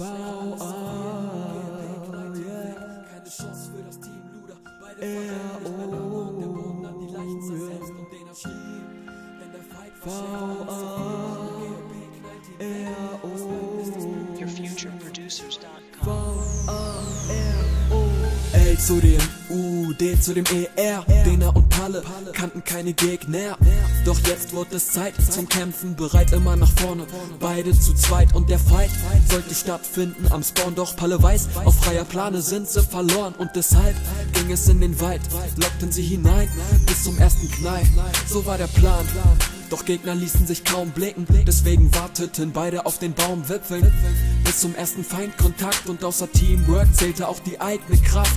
yeah. Keine Chance für das Team Luder. Beide verrennen nicht mehr lange und der Boden hat die Leichen zersetzt und den er schrieb. Denn der Fight war zu dem U, D zu dem ER. Dena und Palle kannten keine Gegner. Doch jetzt wurde es Zeit zum Kämpfen, bereit immer nach vorne. Beide zu zweit und der Fight sollte stattfinden am Spawn. Doch Palle weiß, auf freier Plane sind sie verloren und deshalb ging es in den Wald. Lockten sie hinein bis zum ersten Knall. So war der Plan. Doch Gegner ließen sich kaum blicken, deswegen warteten beide auf den Baumwipfeln. Bis zum ersten Feindkontakt und außer Teamwork zählte auch die eigene Kraft.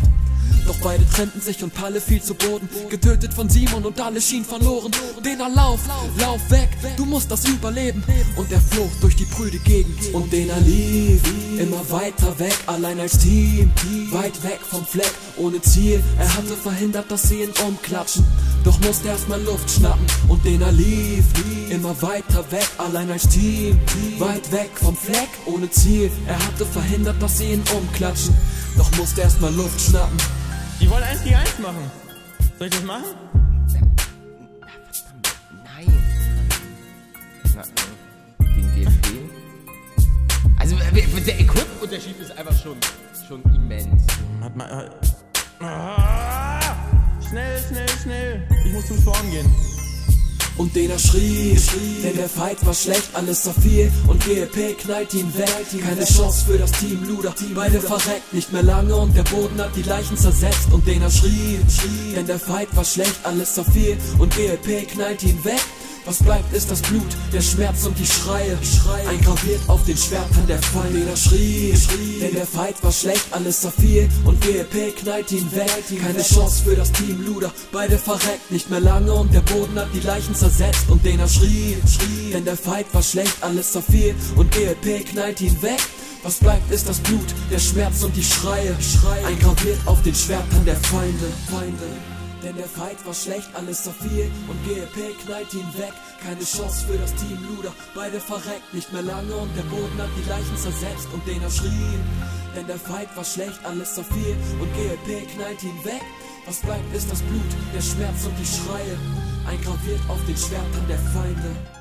Doch beide trennten sich und Palle fiel zu Boden. Getötet von Simon und alle schien verloren. Dena lauf, lauf weg, du musst das überleben. Und er flog durch die prüde Gegend. Und Dena lief immer weiter weg, allein als Team. Weit weg vom Fleck, ohne Ziel. Er hatte verhindert, dass sie ihn umklatschen. Doch musste erstmal Luft schnappen. Und Dena lief immer weiter weg, allein als Team. Weit weg vom Fleck, ohne Ziel. Er hatte verhindert, dass sie ihn umklatschen. Doch musste erstmal Luft schnappen. Die wollen 1 gegen 1 machen. Soll ich das machen? Nein. Na, gegen DFB? Also äh, der Equip-Unterschied ist einfach schon, schon immens. Hat mal. Ah! Schnell, schnell, schnell. Ich muss zum Spawn gehen. Und Dena schrie, denn der Fight war schlecht, alles zu viel und GEP knallt ihn weg. Keine Chance für das Team Luder, beide verreckt nicht mehr lange und der Boden hat die Leichen zersetzt. Und Dena schrie, denn der Fight war schlecht, alles zu viel und GEP knallt ihn weg. Was bleibt ist das Blut, der Schmerz und die Schreie. Eingraviert auf den Schwertern der Feinde. Jeder schrie, denn der Fight war schlecht, alles zu viel. Und GEP knallt ihn weg. Keine Chance für das Team Luder. Beide verreckt nicht mehr lange und der Boden hat die Leichen zersetzt. Und den er schrie, denn der Fight war schlecht, alles zu viel. Und GEP knallt ihn weg. Was bleibt ist das Blut, der Schmerz und die Schreie. Eingraviert auf den Schwertern der Feinde. Feinde. Denn der Fight war schlecht, alles zu viel und GEP knallt ihn weg. Keine Chance für das Team Luder, beide verreckt nicht mehr lange und der Boden hat die Leichen zersetzt und den er schrie. Denn der Fight war schlecht, alles zu viel und GEP knallt ihn weg. Was bleibt ist das Blut, der Schmerz und die Schreie, eingraviert auf den Schwertern der Feinde.